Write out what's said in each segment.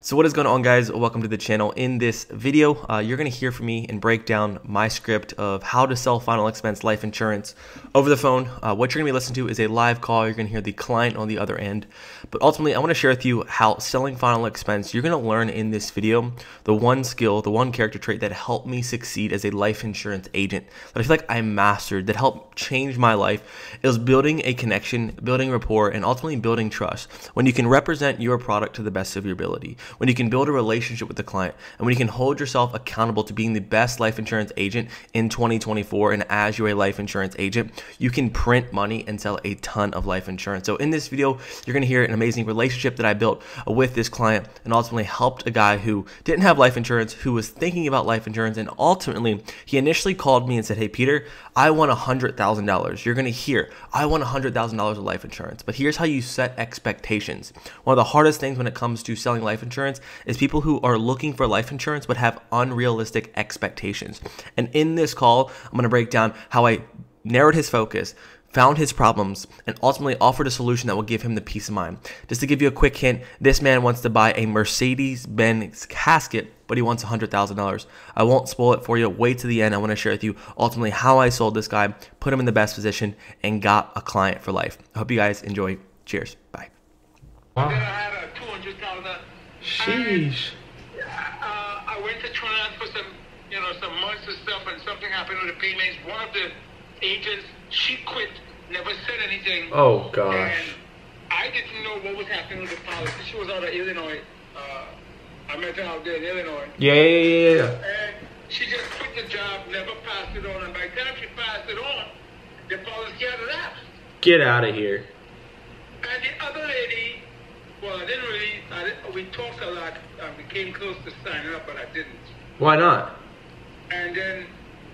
So what is going on guys? Welcome to the channel. In this video, uh, you're going to hear from me and break down my script of how to sell final expense life insurance over the phone. Uh, what you're going to be listening to is a live call. You're going to hear the client on the other end. But ultimately, I want to share with you how selling final expense, you're going to learn in this video the one skill, the one character trait that helped me succeed as a life insurance agent that I feel like I mastered, that helped change my life. It was building a connection, building rapport, and ultimately building trust. When you can represent your product to the best of your ability when you can build a relationship with the client, and when you can hold yourself accountable to being the best life insurance agent in 2024. And as you're a life insurance agent, you can print money and sell a ton of life insurance. So in this video, you're gonna hear an amazing relationship that I built with this client and ultimately helped a guy who didn't have life insurance, who was thinking about life insurance. And ultimately, he initially called me and said, Hey, Peter, I want $100,000. You're gonna hear, I want $100,000 of life insurance. But here's how you set expectations. One of the hardest things when it comes to selling life insurance insurance is people who are looking for life insurance but have unrealistic expectations. And in this call, I'm going to break down how I narrowed his focus, found his problems, and ultimately offered a solution that will give him the peace of mind. Just to give you a quick hint, this man wants to buy a Mercedes Benz casket, but he wants $100,000. I won't spoil it for you. Wait to the end. I want to share with you ultimately how I sold this guy, put him in the best position, and got a client for life. I hope you guys enjoy. Cheers. Bye. Wow. Sheesh. And, uh, I went to Trinidad for some, you know, some months and stuff, and something happened with the payments. One of the agents, she quit, never said anything. Oh gosh. And I didn't know what was happening with the policy. She was out of Illinois. Uh, I met her out there in Illinois. Yeah, yeah, yeah, yeah. And she just quit the job, never passed it on, and by the time she passed it on, the policy had lapsed. Get out of here. And the other lady well, I didn't really. I we talked a lot. Um, we came close to signing up, but I didn't. Why not? And then,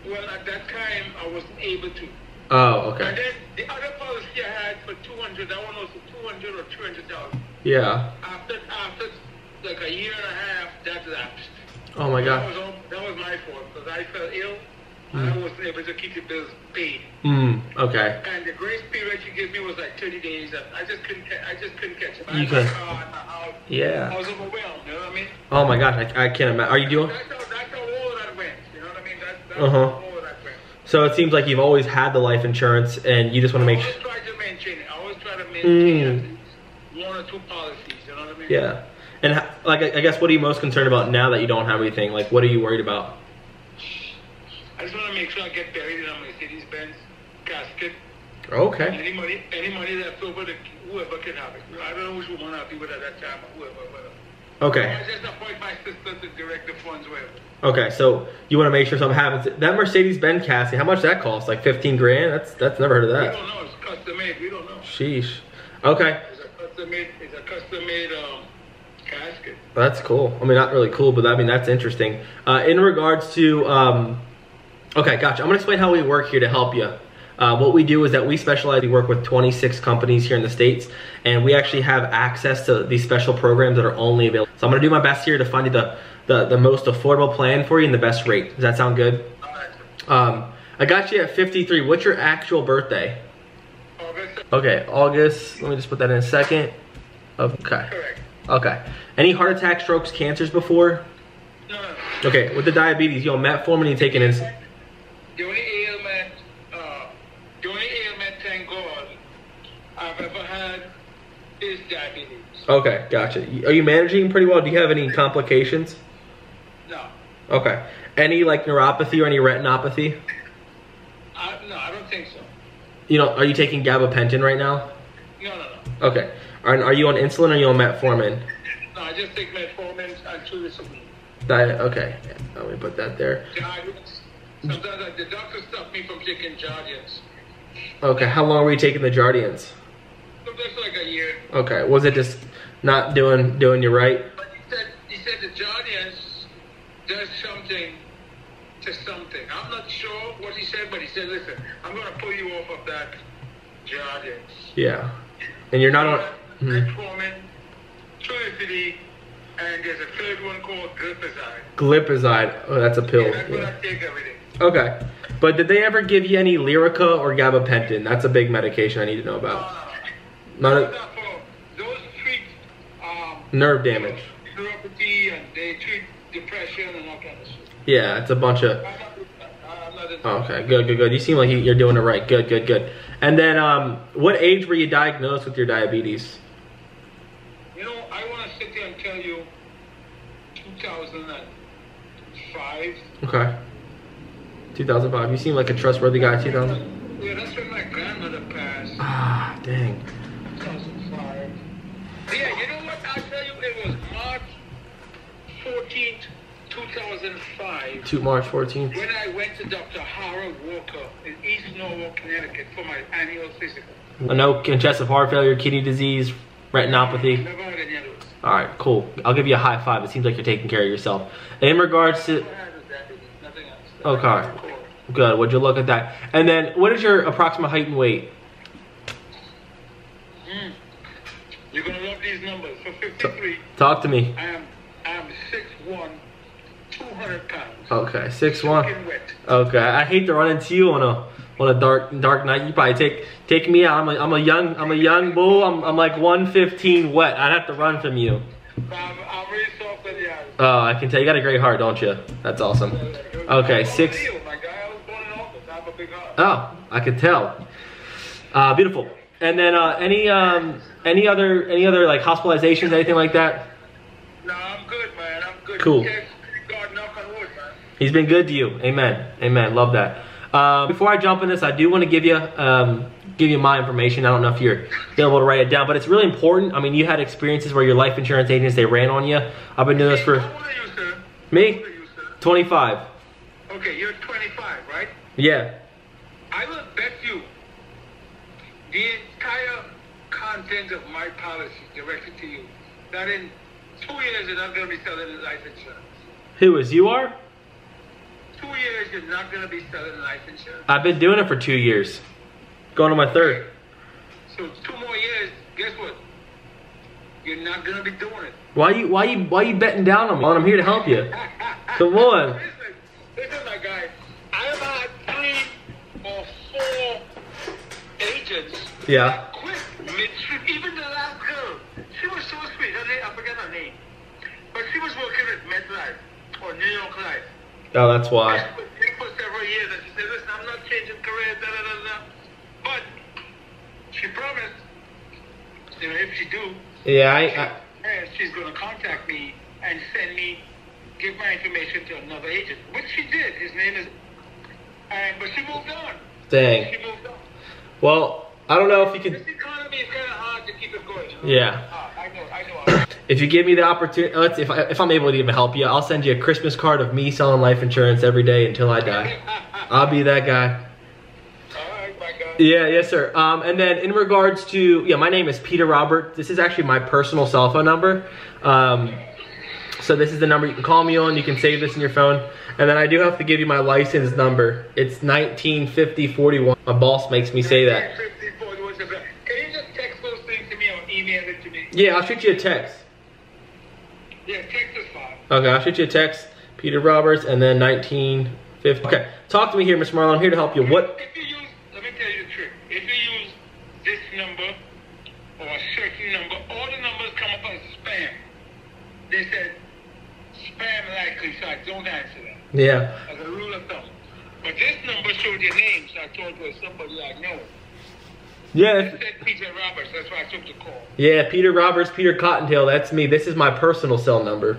well, at that time, I wasn't able to. Oh, okay. And then the other policy I had for two hundred, that one was for two hundred or three hundred dollars. Yeah. After after like a year and a half, that lapsed. Oh my god. That was all, that was my fault because I fell ill and I wasn't able to keep the bills paid. Hmm. Okay. And the grace period she gave me was like 30 days. I just couldn't. I just couldn't catch up. I You could- I, I, Yeah. I was overwhelmed. You know what I mean? Oh my gosh. I, I can't imagine. Are you doing? That's how, that's how all that went. You know what I mean? That's, that's Uh-huh. how all that went. So it seems like you've always had the life insurance, and you just want to I make. always sure. try to maintain it. I always try to maintain Mm. one or two policies. You know what I mean? Yeah. And like, I I guess, what are you most concerned about now that you don't have anything? Like, what are you worried about? I just want to make sure I get buried in a Mercedes Benz casket. Okay. Any money, any money left over, to whoever can have it. I don't know which woman I'll be with at that time or whoever. whatever. Okay. I just appoint my sister to direct the funds wherever. Okay. So you want to make sure something happens. That Mercedes Benz casket, how much that cost? Like 15 grand? That's that's never heard of that. We don't know. It's custom made. We don't know. Sheesh. Okay. It's a custom made. It's a custom made um, casket. That's cool. I mean, not really cool, but I mean, that's interesting. Uh, in regards to, um, okay, gotcha. I'm gonna explain how we work here to help you. Uh, what we do is that we specialize, we work with 26 companies here in the States, and we actually have access to these special programs that are only available. So I'm gonna do my best here to find you the, the, the most affordable plan for you and the best rate. Does that sound good? Um, I got you at 53. What's your actual birthday? August. Okay, August. Let me just put that in a second. Okay. Correct. Okay. Any heart attack, strokes, cancers before? No. Okay, with the diabetes, you on metformin, you taking ins- The only ailment, uh, the only ailment, thank God, I've ever had is diabetes. Okay, gotcha. Are you managing pretty well? Do you have any complications? No. Okay. Any like neuropathy or any retinopathy? I, no, I don't think so. You know, are you taking gabapentin right now? No, no, no. Okay. Are, are you on insulin or are you on metformin? No, I just take metformin and two insulin. Diet. Okay. Let me put that there. Sometimes like, the doctor stopped me from taking Jardiance. Okay. How long were you taking the Jardiance? Sometimes like a year. Okay. Was it just not doing doing you right? But he said, he said the Jardiance does something to something. I'm not sure what he said, but he said, listen, I'm going to pull you off of that Jardiance. Yeah. And you're not on. Mhm. Metformin, Trulicity, and there's a third one called Glipizide. Glipizide. Oh, that's a pill. Yeah, that's Yeah. I take every day. Okay. But did they ever give you any Lyrica or gabapentin? That's a big medication I need to know No, no, about. no. Not Those a, are for- those treat um, nerve damage. neuropathy and they treat depression and all kind of shit. Yeah, it's a bunch of. I'm not, I'm not into Oh, okay, good, good, good. You seem like you- you're doing it right. Good, good, good. And then, um, what age were you diagnosed with your diabetes? You know, I want to sit there and tell you 2005. Okay. 2005. You seem like a trustworthy guy. 2000. Yeah, that's when my grandmother passed. Ah, dang. 2005. Yeah, you know what? I'll tell you, it was March 14th, 2005. Two March 14th. When I went to Dr. Harold Walker in East Norwalk, Connecticut for my annual physical. Know congestive heart failure, kidney disease, retinopathy. Never had any of those. All right, cool. I'll give you a high five. It seems like you're taking care of yourself. And in regards to, Never had diabetes, nothing else. Okay. good. Would you look at that? And then, what is your approximate height and weight? Mm. You're gonna love these numbers. For 53, Talk to me. I am 6'1", 200 pounds. Okay, six one. Okay, I hate to run into you on a on a dark dark night. You probably take take me out. I'm a, I'm a young I'm a young bull. I'm, I'm like 115 wet. I'd have to run from you. I'm, I'm really soft in the eyes. Oh, I can tell you got a great heart, don't you? That's awesome. Okay, six. Leo, My guy, I was born in August. I have a big heart. Oh, I could tell. Uh, beautiful. And then uh, any um any other any other like hospitalizations, anything like that? No, I'm good, man. I'm good. Cool. Yes, God knock on wood, man. He's been good to you. Amen. Amen. Love that. Uh, before I jump in this, I do want to give you um, give you my information. I don't know if you're able to write it down, but it's really important. I mean, you had experiences where your life insurance agents they ran on you. I've been doing this for How old are you, sir? me, How old are you, 25. Okay, you're 25, right? Yeah. I will bet you the entire content of my policy directed to you that in two years you're not going to be selling life insurance. Who is you are? Two years you're not to be selling life insurance. I've been doing it for two years, going on my third. So two more years, guess what? You're not going to be doing it. Why you why you why you betting down on me? I'm here to help you. Come on. Listen, listen, my guy. I have had three or four agents Yeah. quit midstream. Even the last girl, she was so sweet. Her name, I forget her name, but she was working at MetLife or New York Life. Oh, that's why. She for several years, and she said, "Listen, I'm not changing careers." Da, da, da, da. But she promised, you know, if she do, Yeah, I, I she's going to contact me and send me, give my information to another agent, which she did. His name is, and but she moved on. dang. She moved on. Well, I don't know if you could. This economy is kind of hard to keep it going. Yeah. Uh, Ah, I know, I know. If you give me the opportunity, let's if I, if I'm able to even help you, I'll send you a Christmas card of me selling life insurance every day until I die. I'll be that guy. All right, my God. Yeah, yes, sir. Um, and then in regards to yeah, my name is Peter Robert. This is actually my personal cell phone number. Um, so this is the number you can call me on. You can save this in your phone. And then I do have to give you my license number. It's 195041. My boss makes me say that. 54, what's the best? Can you just text those things to me or email it to me? Yeah, I'll shoot you a text. Yeah, text fine. Okay, I'll shoot you a text. Peter Roberts, and then 1950. Okay, talk to me here, Mr. Marlon. I'm here to help you. What? If you use, let me tell you the trick. If you use this number or a certain number, all the numbers come up as spam. They said spam likely, so I don't answer that Yeah. as a rule of thumb. But this number showed your name, so I it was somebody I know. Yeah. Peter Roberts, that's why I took the call. Yeah, Peter Roberts, Peter Cottontail. That's me. This is my personal cell number.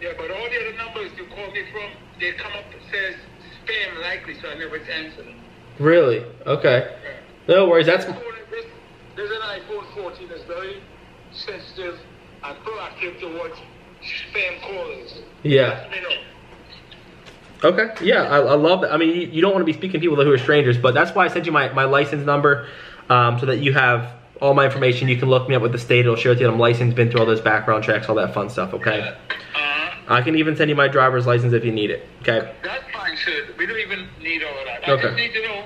Yeah, but all the other numbers you call me from, they come up and says spam likely, so I never answer them. Really? Okay. No worries. That's. There's an iPhone 14 that's very sensitive and proactive towards spam callers. Yeah. Let me know. Okay. Yeah, I, I love that. I mean, you, you don't want to be speaking to people who are strangers, but that's why I sent you my, my license number um, so that you have all my information. You can look me up with the state. It'll show it to you. I'm licensed, been through all those background checks, all that fun stuff. Okay. Uh-huh. I can even send you my driver's license if you need it. Okay. That's fine, sir. We don't even need all of that. I just need to know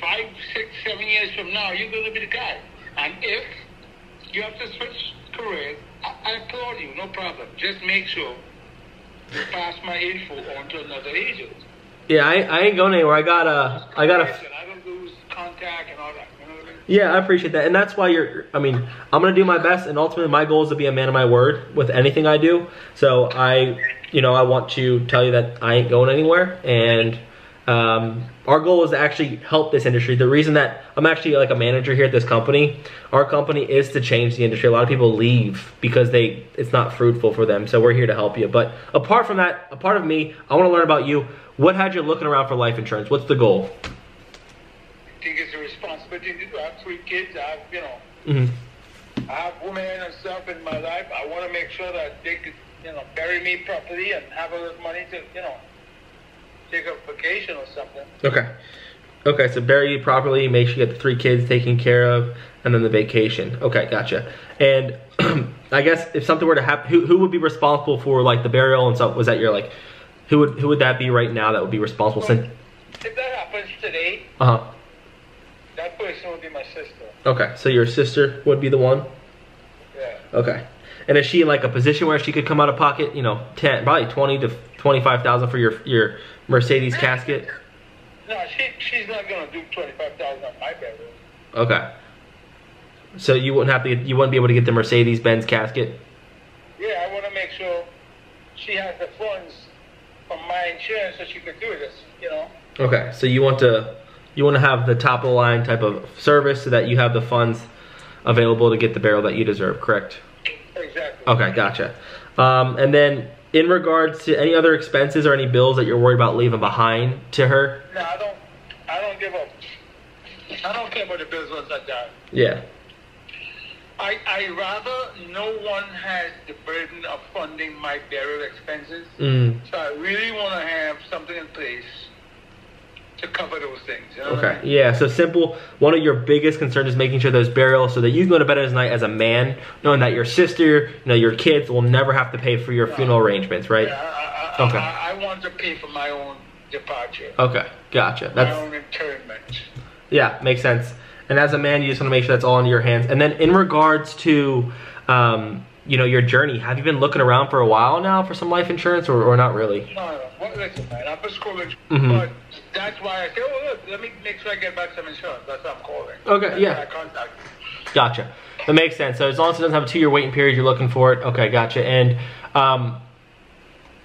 five, six, seven years from now, you're going to be the guy. And if you have to switch careers, I, I applaud you, no problem. Just make sure you pass my info on to another agent. Yeah, I, I ain't going anywhere. I got a I got a I don't lose contact and all that. Yeah, I appreciate that, and that's why you're. I mean, I'm gonna do my best, and ultimately, my goal is to be a man of my word with anything I do. So I, you know, I want to tell you that I ain't going anywhere, and um, our goal is to actually help this industry. The reason that I'm actually like a manager here at this company, our company is to change the industry. A lot of people leave because they it's not fruitful for them. So we're here to help you. But apart from that, a part of me, I want to learn about you. What had you looking around for life insurance? What's the goal? I it's a responsibility to have three kids. I have, you know, Mm-hmm. I have women and stuff in my life. I want to make sure that they could, you know, bury me properly and have a little money to, you know, take a vacation or something. Okay. Okay, so bury you properly, make sure you get the three kids taken care of, and then the vacation. Okay, gotcha. And I guess if something were to happen, who, who would be responsible for like the burial and stuff? Was that your like, who would who would that be right now that would be responsible? Since If that happens today, uh huh. Person would be my sister. Okay, so your sister would be the one. Yeah. Okay. And is she in like a position where she could come out of pocket, you know, ten, probably twenty to twenty-five thousand for your your Mercedes casket? No, she she's not gonna do twenty five thousand on my burial. Okay. So you wouldn't have to, you wouldn't be able to get the Mercedes Benz casket. Yeah, I want to make sure she has the funds from my insurance so she could do this. You know. Okay, so you want to you want to have the top of the line type of service so that you have the funds available to get the barrel that you deserve, correct? Exactly. Okay, gotcha. Um, and then in regards to any other expenses or any bills that you're worried about leaving behind to her? No, I don't. I don't give up. I don't care about the business like that. Yeah. I I rather no one has the burden of funding my burial expenses. Mm, So I really want to have something in place to cover those things. You know what I okay. mean? Yeah. So simple. One of your biggest concerns is making sure those burials so that you can go to bed at night as a man, knowing that your sister, you know, your kids will never have to pay for your funeral arrangements, right? Yeah, I, I, Okay. I, I want to pay for my own departure, Okay. Gotcha. That's, my own internment. Yeah, makes sense. And as a man, you just want to make sure that's all in your hands. And then in regards to, um, you know, your journey, have you been looking around for a while now for some life insurance, or, or not really? No, no. Well, listen, man. I'm discouraged, Mhm. but that's why I say, oh, look, let me make sure I get back some insurance. That's what I'm calling. Okay, That's yeah. I contact. Gotcha. That makes sense. So as long as it doesn't have a two-year waiting period, you're looking for it. Okay, gotcha. And um,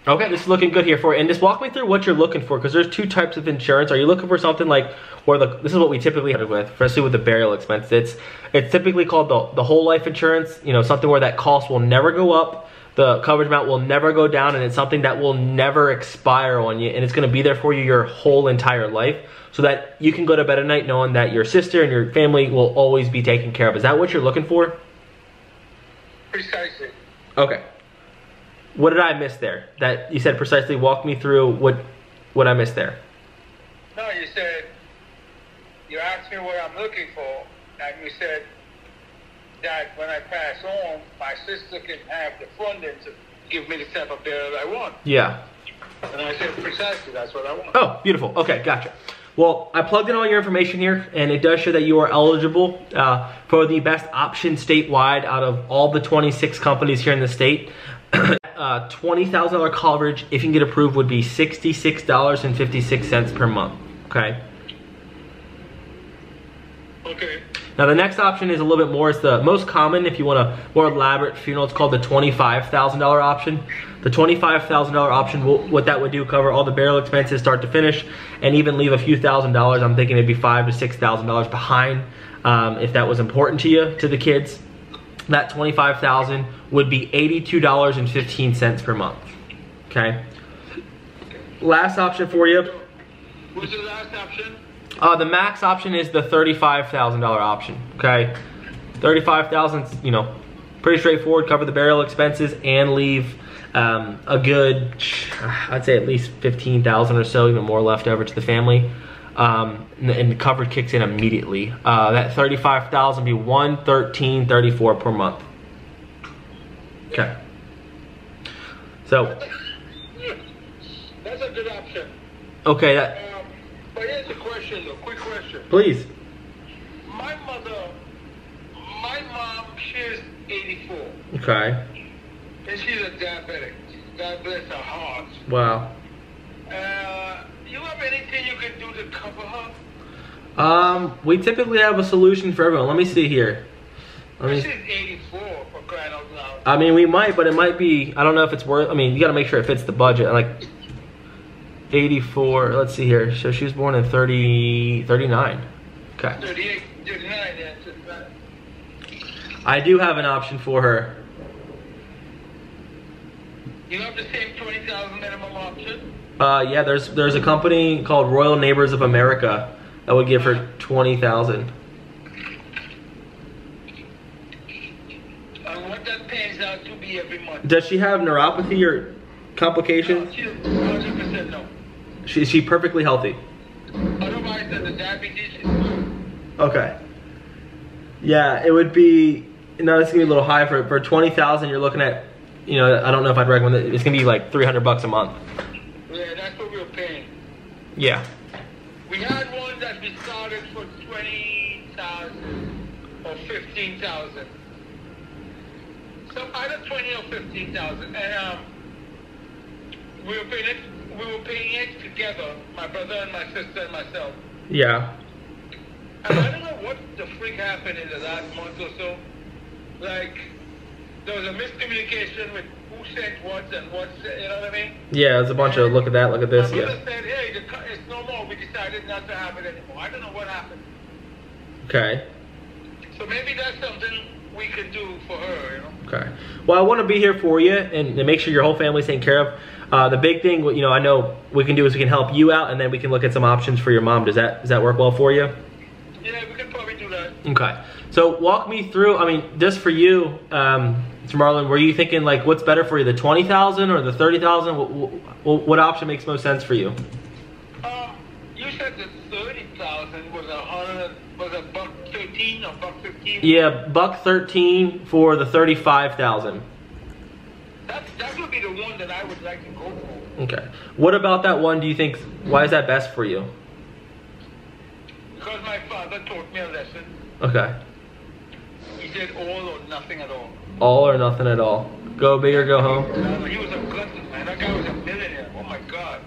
okay, this is looking good here for you. And just walk me through what you're looking for, because there's two types of insurance. Are you looking for something like, where the this is what we typically have with, especially with the burial expense. It's it's typically called the the whole life insurance. You know, something where that cost will never go up. The coverage amount will never go down, and it's something that will never expire on you, and it's going to be there for you your whole entire life, so that you can go to bed at night knowing that your sister and your family will always be taken care of. Is that what you're looking for? Precisely. Okay. What did I miss there? That you said precisely. Walk me through what what I missed there. No, you said, you asked me what I'm looking for, and you said that when I pass on, my sister can have the funding to give me the type of burial I want. Yeah. And I said, precisely, that's what I want. Oh, beautiful. Okay, gotcha. Well, I plugged in all your information here, and it does show that you are eligible uh, for the best option statewide out of all the 26 companies here in the state. uh, $20,000 coverage, if you can get approved, would be $66.56 per month. Okay. Okay. Now the next option is a little bit more. It's the most common if you want a more elaborate funeral. It's called the twenty-five thousand dollar option. The twenty-five thousand dollar option, will, what that would do, cover all the burial expenses, start to finish, and even leave a few thousand dollars. I'm thinking it'd be five to six thousand dollars behind um, if that was important to you, to the kids. That twenty-five thousand would be eighty-two dollars and fifteen cents per month. Okay. Last option for you. What's the last option? Uh, the max option is the thirty-five thousand dollar option. Okay, thirty-five thousand. You know, pretty straightforward. Cover the burial expenses and leave um, a good, I'd say at least fifteen thousand or so, even more left over to the family. Um, and, and the coverage kicks in immediately. Uh, that thirty-five thousand be one thirteen thirty-four per month. Okay. So, That's a good option. okay, that here's a. Quick question. please. My mother, my mom, she's 84, Okay. and she's a diabetic. God bless her heart. Wow. Uh, you have anything you can do to cover her? Um, we typically have a solution for everyone. Let me see here. Let This me. is 84 for crying out loud. I mean, we might, but it might be. I don't know if it's worth. I mean, you got to make sure it fits the budget. Like 84. Let's see here. So she was born in 30, 39. Okay. 38, 39, yeah. I do have an option for her. You have the same 20,000 minimum option? Uh, yeah, there's there's a company called Royal Neighbors of America that would give her twenty thousand. And what that pays out to be every month? Does she have neuropathy or complications? She's 100% no. She, is she perfectly healthy? Otherwise, the diabetes is no. Okay. Yeah, it would be. No, it's gonna be a little high for for twenty thousand. You're looking at, you know, I don't know if I'd recommend it. It's gonna be like three hundred bucks a month. Yeah, that's what we were paying. Yeah. We had one that we started for 20,000 or 15,000. So either 20 or 15,000. And um, we were paying it, we were paying it together, my brother and my sister and myself. Yeah. And I don't know what the freak happened in the last month or so. Like, there was a miscommunication with who sent what and what, you know what I mean? Yeah. There's a bunch of look at that, look at this. My brother Yeah. said, hey, the, it's no more. We decided not to have it anymore. I don't know what happened. Okay. So maybe that's something we can do for her, you know? Okay. Well, I want to be here for you and, and make sure your whole family's taken care of. Uh, the big thing, you know, I know we can do is we can help you out, and then we can look at some options for your mom. Does that does that work well for you? Yeah, we can probably do that. Okay. So walk me through. I mean, just for you, um, Mr. Marlon, were you thinking like what's better for you, the twenty thousand or the thirty thousand? What, what, what option makes most sense for you? Um, you said the 30,000 was a hundred, was a buck 13 or buck 15? Yeah, buck thirteen for the thirty-five thousand. That, that would be the one that I would like to go for. Okay. What about that one? Do you think? Why is that best for you? Because my father taught me a lesson. Okay. He said all or nothing at all. All or nothing at all. Go big or go home. Uh, he was a glutton, man. That guy was a millionaire. Oh my God.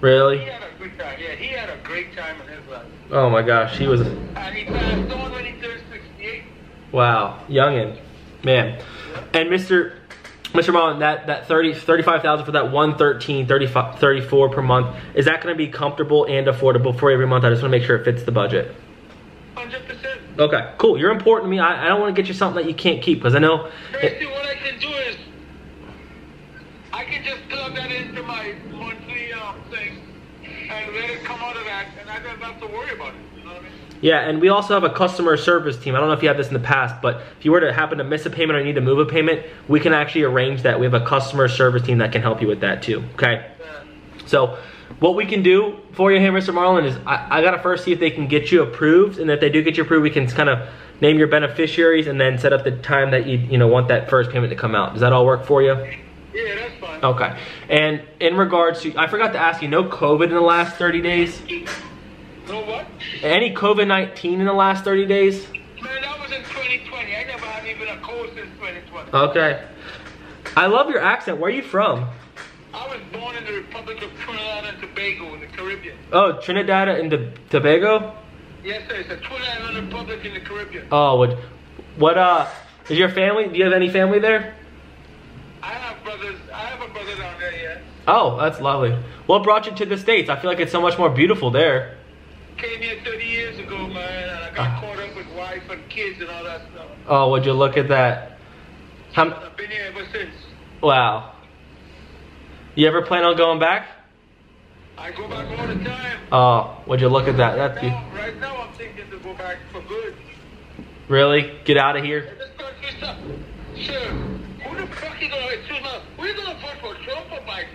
He Really? had a good time. Yeah, he had a great time in his life. Oh my gosh, he was. And he passed on when he turned 68. Wow, youngin, man. And Mr. Mr. Mullen, that that 30 35,000 for that 113 35 34 per month, is that going to be comfortable and affordable for you every month? I just want to make sure it fits the budget. 100%. Okay, cool. You're important to me. I, I don't want to get you something that you can't keep because I know. Basically, what I can do is, I can just plug that into my monthly um, thing and let it come out of that, and I don't have to worry about it. Yeah, and we also have a customer service team. I don't know if you have this in the past, but if you were to happen to miss a payment or need to move a payment, we can actually arrange that. We have a customer service team that can help you with that too. Okay. So what we can do for you here, Mr. Marlin, is I, I gotta first see if they can get you approved, and if they do get you approved, we can kind of name your beneficiaries and then set up the time that you you know want that first payment to come out. Does that all work for you? yeah, that's fine. Okay. And in regards to, I forgot to ask you, no COVID in the last 30 days? Know what? Any COVID-19 in the last 30 days? Man, that was in 2020. I never had even a cold since 2020. Okay. I love your accent. Where are you from? I was born in the Republic of Trinidad and Tobago in the Caribbean. Oh, Trinidad and the Tobago? Yes, sir. It's a Trinidad and Republic in the Caribbean. Oh, what, what, uh, is your family, do you have any family there? I have brothers. I have a brother down there, yeah. Oh, that's lovely. What brought you to the States? I feel like it's so much more beautiful there. Came here 30 years ago, man, and I got ah. caught up with wife and kids and all that stuff. Oh, would you look at that? How, And I've been here ever since. wow. You ever plan on going back? I go back all the time. Oh, would you look at that? That's be- Now, right now, I'm thinking to go back for good. really get out of here. And this country stuff. Sir, who the fuck you gonna excuse me? Who you gonna vote for, Trump or Biden?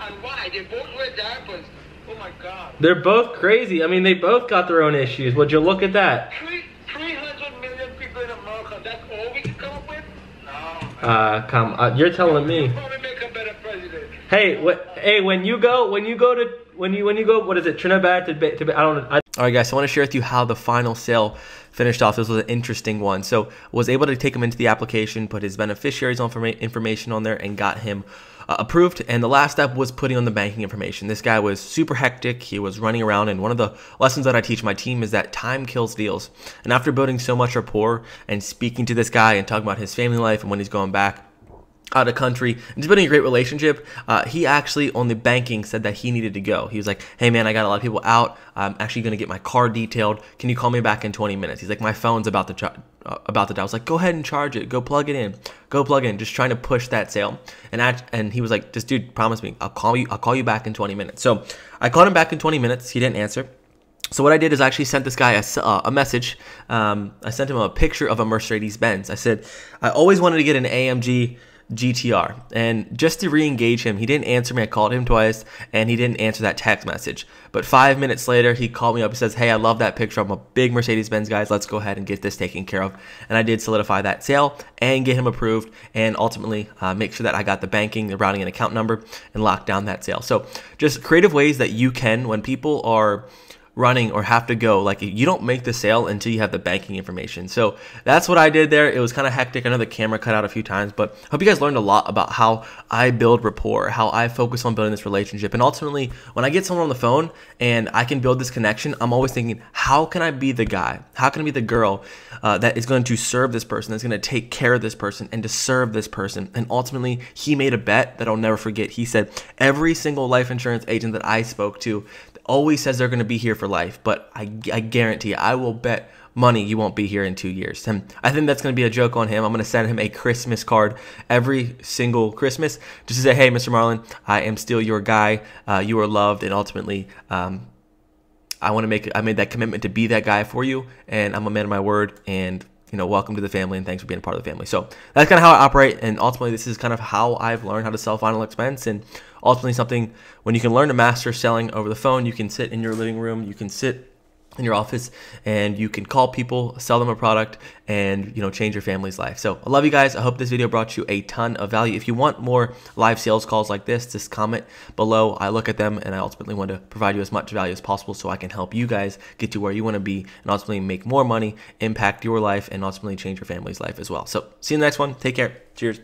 And why? They both wear diapers. Oh my God. They're both crazy. I mean, they both got their own issues. Would you look at that? Three, 300 million people in America. That's all we can come up with? No. Uh, come, uh, you're telling me. Probably make a better president. Hey, what? Hey, when you go, when you go to, when you, when you go, what is it? Trinidad to, to I don't, I, All right, guys, so I want to share with you how the final sale finished off. This was an interesting one. So was able to take him into the application, put his beneficiaries information on there, and got him uh, approved. And the last step was putting on the banking information. This guy was super hectic. He was running around. And one of the lessons that I teach my team is that time kills deals. And after building so much rapport and speaking to this guy and talking about his family life and when he's going back, out of country and just building a great relationship. Uh, he actually on the banking said that he needed to go. He was like, "Hey man, I got a lot of people out. I'm actually going to get my car detailed. Can you call me back in 20 minutes?" He's like, "My phone's about to uh, about to die." I was like, "Go ahead and charge it. Go plug it in. Go plug in." Just trying to push that sale. And act- and he was like, "Just dude, promise me, I'll call you. I'll call you back in 20 minutes." So I called him back in 20 minutes. He didn't answer. So what I did is I actually sent this guy a, uh, a message. Um, I sent him a picture of a Mercedes Benz. I said, I always wanted to get an AMG GTR. And just to re engage him, he didn't answer me. I called him twice and he didn't answer that text message. But five minutes later, he called me up. He says, Hey, I love that picture. I'm a big Mercedes Benz guys. Let's go ahead and get this taken care of. And I did solidify that sale and get him approved and ultimately uh, make sure that I got the banking, the routing, and account number and lock down that sale. So just creative ways that you can, when people are running or have to go. Like you don't make the sale until you have the banking information. So that's what I did there. It was kind of hectic. I know the camera cut out a few times, but I hope you guys learned a lot about how I build rapport, how I focus on building this relationship. And ultimately, when I get someone on the phone and I can build this connection, I'm always thinking, how can I be the guy? How can I be the girl uh, that is going to serve this person, that's going to take care of this person and to serve this person? And ultimately, he made a bet that I'll never forget. He said, every single life insurance agent that I spoke to always says they're going to be here for life, but I, I guarantee I will bet money you won't be here in two years. And I think that's going to be a joke on him. I'm going to send him a Christmas card every single Christmas just to say, hey, Mr. Marlin, I am still your guy. Uh, you are loved, and ultimately, um, I want to make I made that commitment to be that guy for you, and I'm a man of my word. And you know, welcome to the family, and thanks for being a part of the family. So that's kind of how I operate, and ultimately, this is kind of how I've learned how to sell final expense, and ultimately something when you can learn to master selling over the phone, you can sit in your living room, you can sit in your office and you can call people sell them a product and you know change your family's life. So i love you guys. I hope this video brought you a ton of value. If you want more live sales calls like this just comment below. I look at them and i ultimately want to provide you as much value as possible so i can help you guys get to where you want to be and ultimately make more money impact your life and ultimately change your family's life as well. So see you in the next one. Take care. Cheers